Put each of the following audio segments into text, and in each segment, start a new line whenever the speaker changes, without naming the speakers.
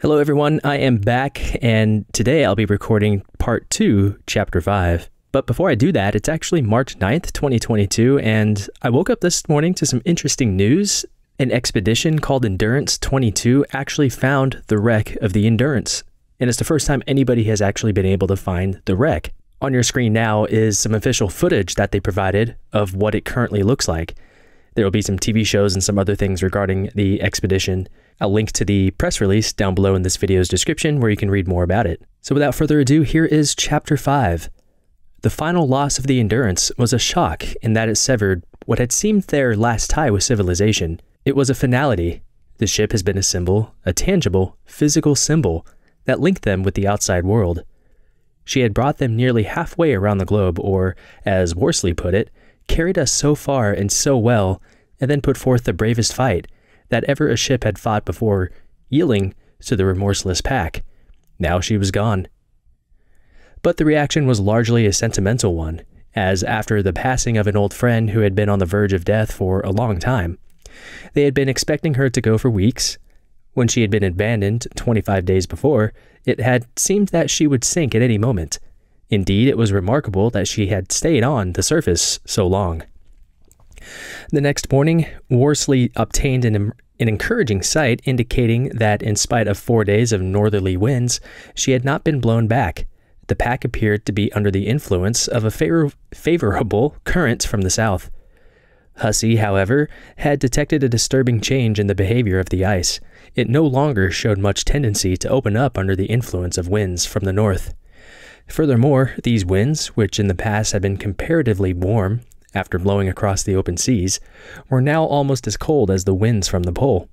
Hello, everyone. I am back, and today I'll be recording part two, chapter five. But before I do that, it's actually March 9th, 2022, and I woke up this morning to some interesting news. An expedition called Endurance 22 actually found the wreck of the Endurance, and it's the first time anybody has actually been able to find the wreck. On your screen now is some official footage that they provided of what it currently looks like. There will be some TV shows and some other things regarding the expedition. I'll link to the press release down below in this video's description where you can read more about it. So without further ado, here is Chapter 5. The final loss of the Endurance was a shock in that it severed what had seemed their last tie with civilization. It was a finality. The ship has been a symbol, a tangible, physical symbol, that linked them with the outside world. She had brought them nearly halfway around the globe, or, as Worsley put it, carried us so far and so well, and then put forth the bravest fight, that ever a ship had fought before, yielding to the remorseless pack. Now she was gone. But the reaction was largely a sentimental one, as after the passing of an old friend who had been on the verge of death for a long time, they had been expecting her to go for weeks. When she had been abandoned 25 days before, it had seemed that she would sink at any moment. Indeed, it was remarkable that she had stayed on the surface so long. The next morning, Worsley obtained an, an encouraging sight indicating that, in spite of four days of northerly winds, she had not been blown back. The pack appeared to be under the influence of a favor- favorable current from the south. Hussey, however, had detected a disturbing change in the behavior of the ice. It no longer showed much tendency to open up under the influence of winds from the north. Furthermore, these winds, which in the past had been comparatively warm, after blowing across the open seas, were now almost as cold as the winds from the pole.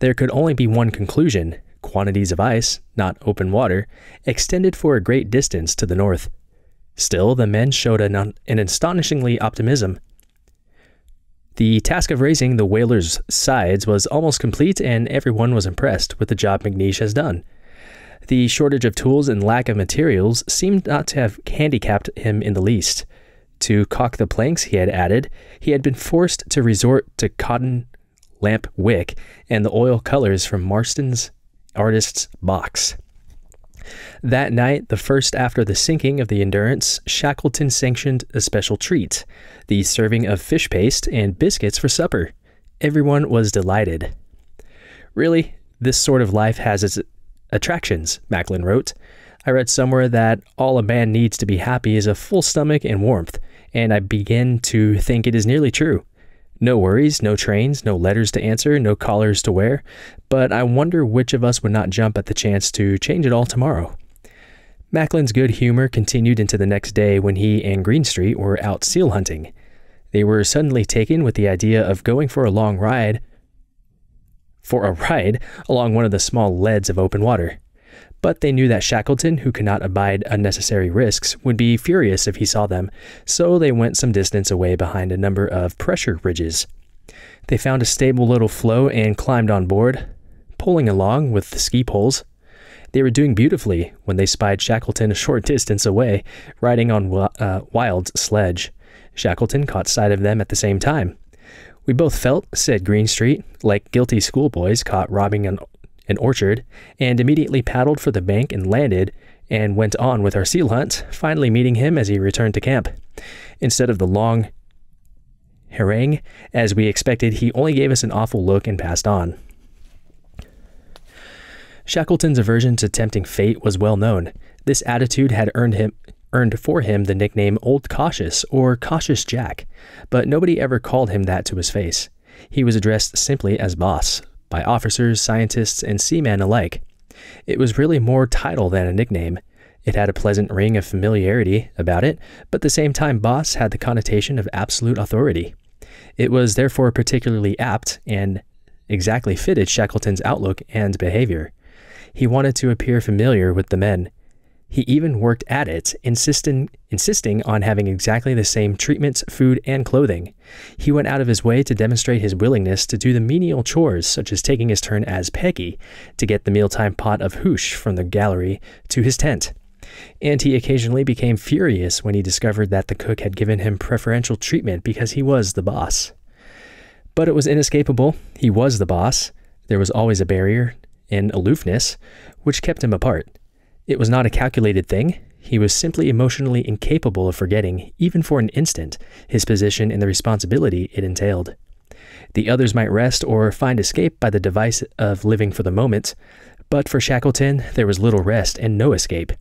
There could only be one conclusion quantities of ice, not open water, extended for a great distance to the north. Still, the men showed an, an astonishingly optimism. The task of raising the whaler's sides was almost complete, and everyone was impressed with the job McNeish has done. The shortage of tools and lack of materials seemed not to have handicapped him in the least. To caulk the planks he had added, he had been forced to resort to cotton lamp wick and the oil colors from Marston's artist's box. That night, the first after the sinking of the Endurance, Shackleton sanctioned a special treat the serving of fish paste and biscuits for supper. Everyone was delighted. Really, this sort of life has its attractions, Macklin wrote. I read somewhere that all a man needs to be happy is a full stomach and warmth, and I begin to think it is nearly true. No worries, no trains, no letters to answer, no collars to wear, but I wonder which of us would not jump at the chance to change it all tomorrow. Macklin's good humor continued into the next day when he and Greenstreet were out seal hunting. They were suddenly taken with the idea of going for a long ride for a ride along one of the small leads of open water but they knew that Shackleton, who could not abide unnecessary risks, would be furious if he saw them, so they went some distance away behind a number of pressure ridges. They found a stable little floe and climbed on board, pulling along with the ski poles. They were doing beautifully when they spied Shackleton a short distance away, riding on uh, Wild's sledge. Shackleton caught sight of them at the same time. We both felt, said Greenstreet, like guilty schoolboys caught robbing an an orchard, and immediately paddled for the bank and landed, and went on with our seal hunt, finally meeting him as he returned to camp. Instead of the long harangue, as we expected, he only gave us an awful look and passed on. Shackleton's aversion to tempting fate was well known. This attitude had earned him earned for him the nickname Old Cautious or Cautious Jack, but nobody ever called him that to his face. He was addressed simply as boss, by officers, scientists, and seamen alike. It was really more title than a nickname. It had a pleasant ring of familiarity about it, but at the same time, boss had the connotation of absolute authority. It was therefore particularly apt and exactly fitted Shackleton's outlook and behavior. He wanted to appear familiar with the men, he even worked at it, insisting, insisting on having exactly the same treatments, food, and clothing. He went out of his way to demonstrate his willingness to do the menial chores, such as taking his turn as Peggy to get the mealtime pot of hoosh from the gallery to his tent. And he occasionally became furious when he discovered that the cook had given him preferential treatment because he was the boss. But it was inescapable. He was the boss. There was always a barrier, an aloofness, which kept him apart. It was not a calculated thing. He was simply emotionally incapable of forgetting, even for an instant, his position and the responsibility it entailed. The others might rest or find escape by the device of living for the moment, but for Shackleton, there was little rest and no escape.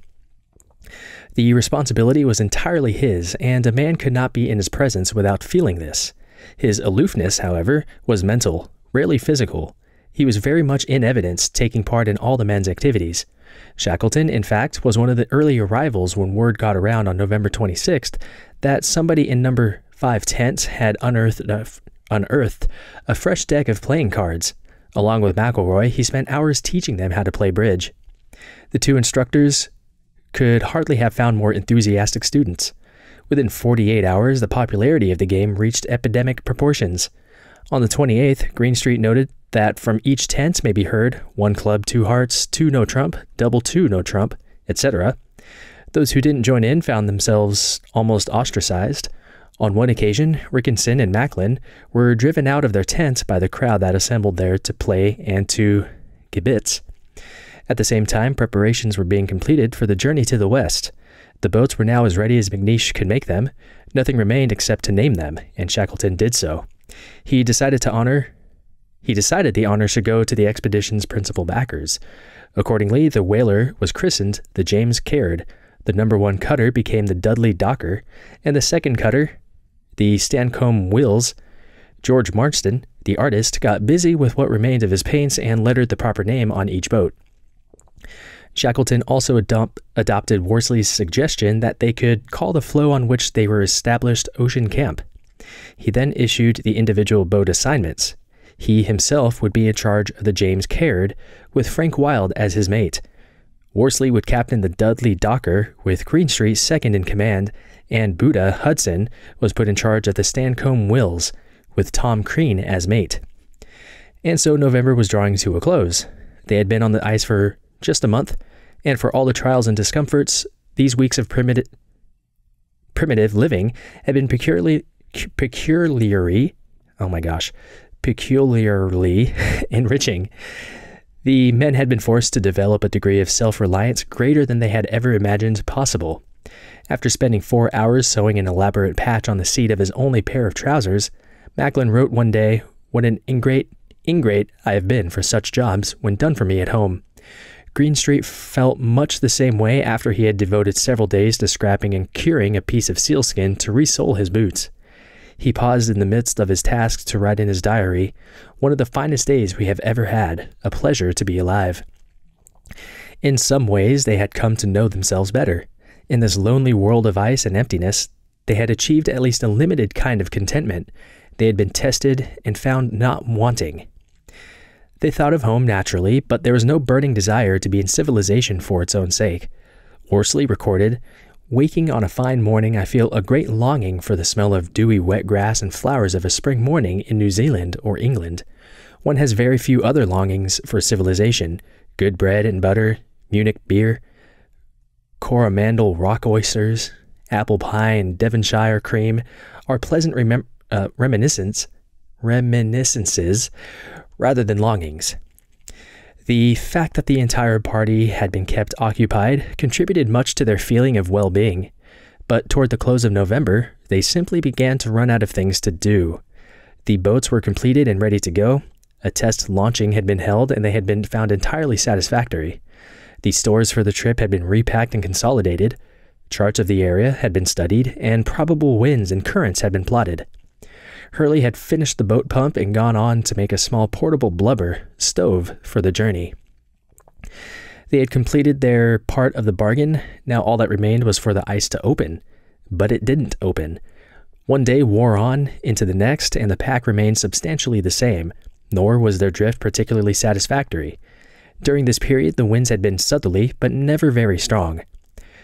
The responsibility was entirely his, and a man could not be in his presence without feeling this. His aloofness, however, was mental, rarely physical. He was very much in evidence, taking part in all the men's activities. Shackleton, in fact, was one of the early arrivals when word got around on November 26th that somebody in number 5 tent had unearthed a, unearthed a fresh deck of playing cards. Along with McIlroy, he spent hours teaching them how to play bridge. The two instructors could hardly have found more enthusiastic students. Within 48 hours, the popularity of the game reached epidemic proportions. On the 28th, Greenstreet noted that from each tent may be heard one club, two hearts, two no trump, double two no trump, etc. Those who didn't join in found themselves almost ostracized. On one occasion, Rickinson and Macklin were driven out of their tent by the crowd that assembled there to play and to kibitz. At the same time, preparations were being completed for the journey to the west. The boats were now as ready as McNeish could make them. Nothing remained except to name them, and Shackleton did so. He decided to honor he decided the honor should go to the expedition's principal backers. Accordingly, the whaler was christened the James Caird, the number one cutter became the Dudley Docker, and the second cutter, the Stancomb Wills. George Marston, the artist, got busy with what remained of his paints and lettered the proper name on each boat. Shackleton also adopt, adopted Worsley's suggestion that they could call the floe on which they were established Ocean Camp. He then issued the individual boat assignments. He himself would be in charge of the James Caird, with Frank Wild as his mate. Worsley would captain the Dudley Docker, with Greenstreet second in command, and Buddha Hudson was put in charge of the Stancomb Wills, with Tom Crean as mate. And so November was drawing to a close. They had been on the ice for just a month, and for all the trials and discomforts, these weeks of primitive primitive living had been peculiarly peculiarly oh my gosh peculiarly enriching. The men had been forced to develop a degree of self-reliance greater than they had ever imagined possible. After spending four hours sewing an elaborate patch on the seat of his only pair of trousers macklin wrote one day what an ingrate ingrate i have been for such jobs when done for me at home. Greenstreet felt much the same way after he had devoted several days to scrapping and curing a piece of sealskin to resole his boots. He paused in the midst of his tasks to write in his diary, One of the finest days we have ever had, a pleasure to be alive. In some ways, they had come to know themselves better. In this lonely world of ice and emptiness, they had achieved at least a limited kind of contentment. They had been tested and found not wanting. They thought of home naturally, but there was no burning desire to be in civilization for its own sake. Worsley recorded, Waking on a fine morning, I feel a great longing for the smell of dewy wet grass and flowers of a spring morning in New Zealand or England. One has very few other longings for civilization good bread and butter, Munich beer, Coromandel rock oysters, apple pie, and Devonshire cream are pleasant remem- uh, reminiscences, reminiscences rather than longings. The fact that the entire party had been kept occupied contributed much to their feeling of well being, but toward the close of November, they simply began to run out of things to do. The boats were completed and ready to go. A test launching had been held and they had been found entirely satisfactory. The stores for the trip had been repacked and consolidated. Charts of the area had been studied, and probable winds and currents had been plotted. Hurley had finished the boat pump and gone on to make a small portable blubber stove for the journey. They had completed their part of the bargain. Now all that remained was for the ice to open. But it didn't open. One day wore on into the next, and the pack remained substantially the same, nor was their drift particularly satisfactory. During this period, the winds had been southerly, but never very strong.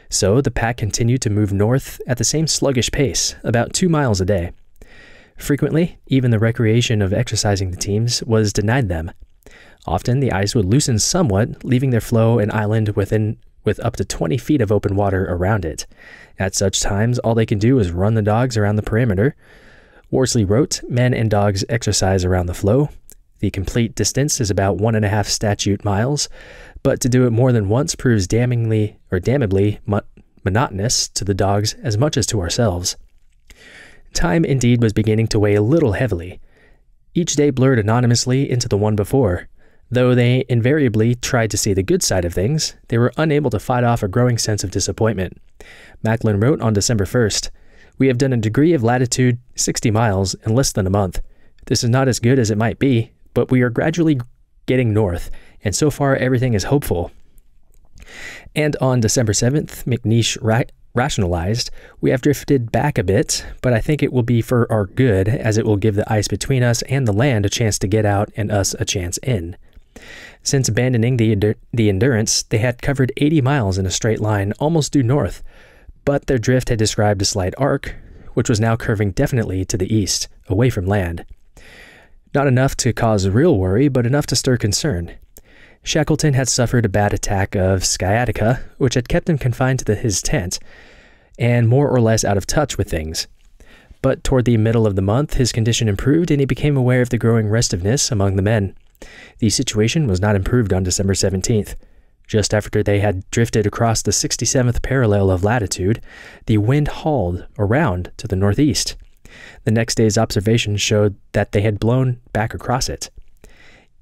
So the pack continued to move north at the same sluggish pace, about two miles a day. Frequently, even the recreation of exercising the teams was denied them. Often, the ice would loosen somewhat, leaving their floe an island within with up to 20 feet of open water around it. At such times, all they can do is run the dogs around the perimeter. Worsley wrote, Men and dogs exercise around the floe. The complete distance is about one and a half statute miles, but to do it more than once proves damningly or damnably mo- monotonous to the dogs as much as to ourselves. Time indeed was beginning to weigh a little heavily. Each day blurred anonymously into the one before. Though they invariably tried to see the good side of things, they were unable to fight off a growing sense of disappointment. Macklin wrote on December 1st We have done a degree of latitude 60 miles in less than a month. This is not as good as it might be, but we are gradually getting north, and so far everything is hopeful. And on December 7th, McNeish rationalized, We have drifted back a bit, but I think it will be for our good, as it will give the ice between us and the land a chance to get out and us a chance in. Since abandoning the, the Endurance, they had covered 80 miles in a straight line, almost due north, but their drift had described a slight arc, which was now curving definitely to the east, away from land. Not enough to cause real worry, but enough to stir concern. Shackleton had suffered a bad attack of sciatica, which had kept him confined to the, his tent and more or less out of touch with things. But toward the middle of the month, his condition improved and he became aware of the growing restiveness among the men. The situation was not improved on December 17th. Just after they had drifted across the 67th parallel of latitude, the wind hauled around to the northeast. The next day's observations showed that they had blown back across it.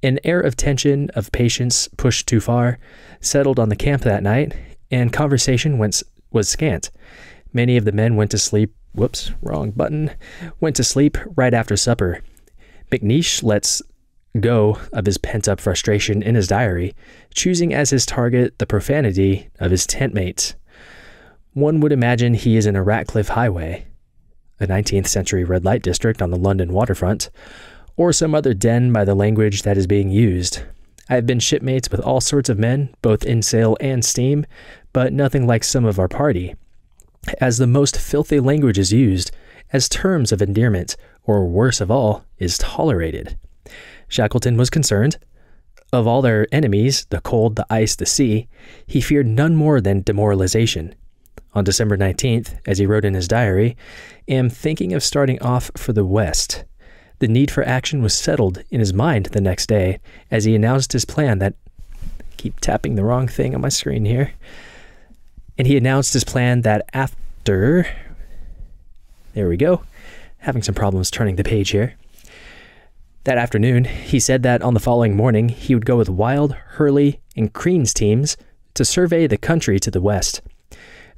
An air of tension, of patience pushed too far, settled on the camp that night, and conversation went, was scant. Many of the men went to sleep. Whoops, wrong button. Went to sleep right after supper. McNeish lets go of his pent up frustration in his diary, choosing as his target the profanity of his tent mates. One would imagine he is in a Ratcliffe Highway, a 19th century red light district on the London waterfront, or some other den by the language that is being used. I have been shipmates with all sorts of men, both in sail and steam, but nothing like some of our party. As the most filthy language is used, as terms of endearment, or worse of all, is tolerated. Shackleton was concerned. Of all their enemies, the cold, the ice, the sea, he feared none more than demoralization. On December 19th, as he wrote in his diary, am thinking of starting off for the west. The need for action was settled in his mind the next day as he announced his plan that keep tapping the wrong thing on my screen here. And he announced his plan that after there we go. Having some problems turning the page here. That afternoon, he said that on the following morning, he would go with Wild, Hurley, and Crean's teams to survey the country to the west.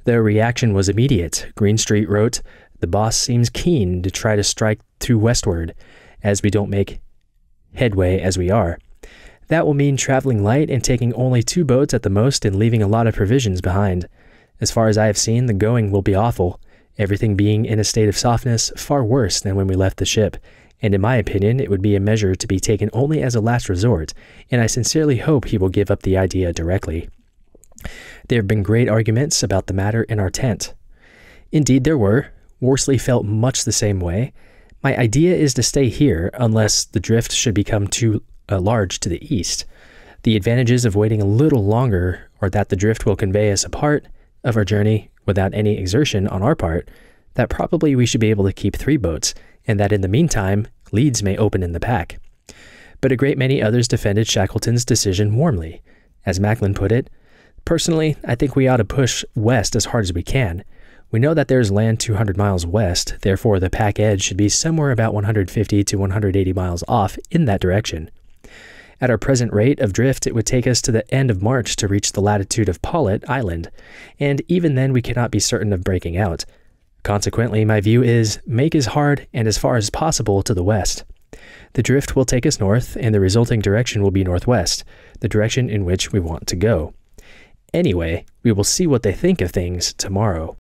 Their reaction was immediate. Greenstreet wrote, The boss seems keen to try to strike through westward, as we don't make headway as we are. That will mean traveling light and taking only two boats at the most and leaving a lot of provisions behind. As far as I have seen, the going will be awful, everything being in a state of softness far worse than when we left the ship, and in my opinion, it would be a measure to be taken only as a last resort, and I sincerely hope he will give up the idea directly. There have been great arguments about the matter in our tent. Indeed, there were. Worsley felt much the same way. My idea is to stay here unless the drift should become too uh, large to the east. The advantages of waiting a little longer are that the drift will convey us a part of our journey without any exertion on our part, that probably we should be able to keep three boats and that in the meantime, leads may open in the pack. But a great many others defended Shackleton's decision warmly. As Macklin put it, Personally, I think we ought to push west as hard as we can. We know that there's land 200 miles west, therefore the pack edge should be somewhere about 150 to 180 miles off in that direction. At our present rate of drift, it would take us to the end of March to reach the latitude of Paulet Island, and even then we cannot be certain of breaking out. Consequently, my view is make as hard and as far as possible to the west. The drift will take us north, and the resulting direction will be northwest, the direction in which we want to go. Anyway, we will see what they think of things tomorrow.